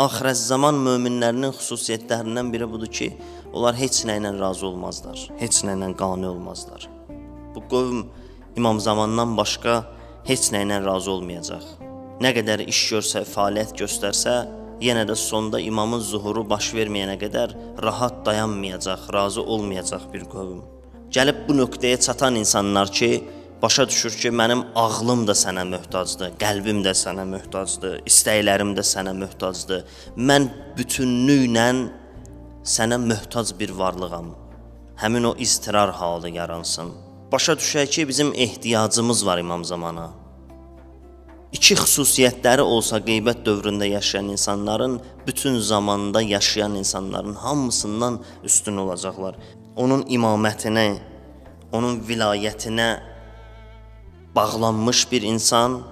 Axirət zaman möminlərinin xüsusiyyətlərindən biri budur ki, onlar heç nə ilə razı olmazlar, heç nə ilə qane olmazlar. Bu qövm İmam zamandan başqa heç nə ilə razı olmayacaq. Nə qədər iş görsə, fəaliyyət göstərsə, yenə də sonda imamın zuhuru baş verməyənə qədər rahat dayanmayacaq, razı olmayacaq bir qövm. Gəlib bu nöqtəyə çatan insanlar ki, başa düşür ki, mənim ağlım da sənə möhtacdır, qəlbim də sənə möhtacdır, istəklərim də sənə möhtacdır. Mən bütünlüklə sənə möhtac bir varlığam. Həmin o iztirar halı yaransın. Başa düşək ki, bizim ehtiyacımız var imam zamana. İki xüsusiyyətləri olsa qeybət dövründə yaşayan insanların bütün zamanda yaşayan insanların hamısından üstün olacaqlar. Onun imamətinə, onun vilayətinə bağlanmış bir insan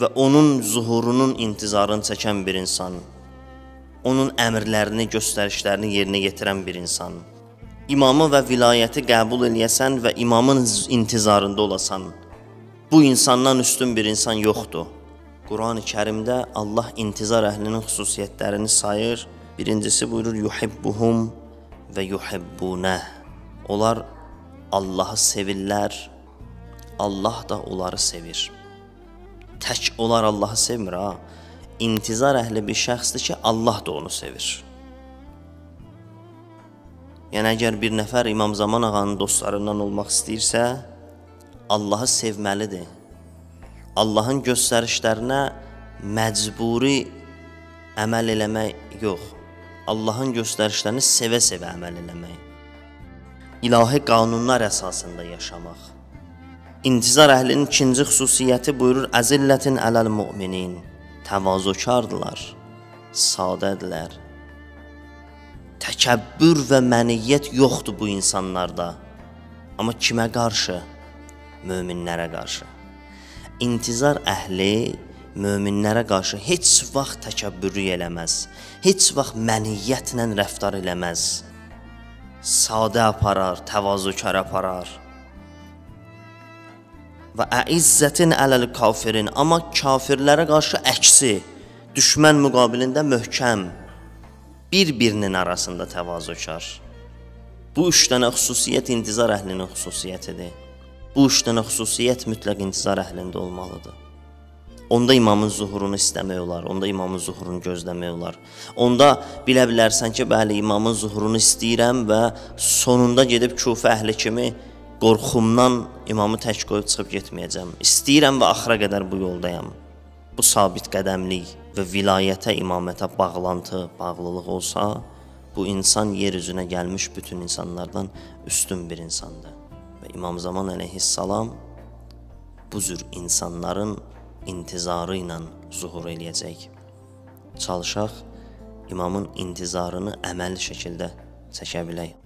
və onun zuhurunun intizarını çəkən bir insan, onun əmrlərini, göstərişlərini yerinə yetirən bir insan, imamı və vilayəti qəbul eləyəsən və imamın intizarında olasan, bu insandan üstün bir insan yoxdur. Qurani Kərimdə Allah intizar əhlinin xüsusiyyətlərini sayır. Birincisi buyurur: "Yuhibbuhum və yuhibbunə." Onlar Allahı sevirlər Allah da onları sevir. Tək onlar Allahı sevmir ha. İntizar əhli bir şəxsdir ki, Allah da onu sevir. Yəni əgər bir nəfər İmam Zaman ağanın dostlarından olmaq istəyirsə, Allahı sevməlidir. Allahın göstərişlərinə məcburi əməl eləmək yox. Allahın göstərişlərini sevə-sevə əməl eləmək. İlahi qanunlar əsasında yaşamaq. İntizar əhlinin ikinci xüsusiyyəti buyurur: "Əzillətin ələl müminin." Təvazökardılar, sadədirlər. Təkəbbür və məniyyət yoxdur bu insanlarda. Amma kimə qarşı? Möminlərə qarşı. İntizar əhli möminlərə qarşı heç vaxt təkəbbürlük eləməz. Heç vaxt məniyyətlə rəftar eləməz. Sadə aparar, təvazökar aparar və əizzətin ələl kafirin, amma kafirlərə qarşı əksi, düşmən müqabilində möhkəm, bir-birinin arasında təvazökar. Bu üç dənə xüsusiyyət intizar əhlinin xüsusiyyətidir. Bu üç dənə xüsusiyyət mütləq intizar əhlində olmalıdır. Onda imamın zuhurunu istəmək olar, onda imamın zuhurunu gözləmək olar. Onda bilə bilərsən ki, bəli, imamın zuhurunu istəyirəm və sonunda gedib Kufə əhli kimi qorxumdan imamı tək qoyub çıxıb getməyəcəm. İstəyirəm və axıra qədər bu yoldayam. Bu sabit qədəmlik və vilayətə, imamətə bağlantı, bağlılıq olsa, bu insan yer üzünə gəlmiş bütün insanlardan üstün bir insandır. Və İmam Zaman əleyhissalam bu cür insanların intizarı ilə zuhur eləyəcək. Çalışaq imamın intizarını əməli şəkildə çəkə bilək.